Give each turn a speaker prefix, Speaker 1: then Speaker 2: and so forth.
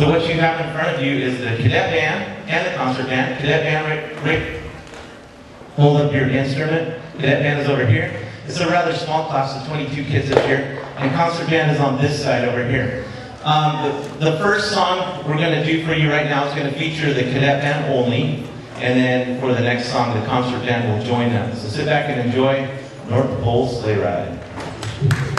Speaker 1: So what you have in front of you is the cadet band and the concert band. Cadet band, Rick, Rick, hold up your instrument. Cadet band is over here. It's a rather small class of 22 kids this here, and concert band is on this side over here. Um, the, the first song we're going to do for you right now is going to feature the cadet band only, and then for the next song, the concert band will join them. So sit back and enjoy North Pole Sleigh Ride.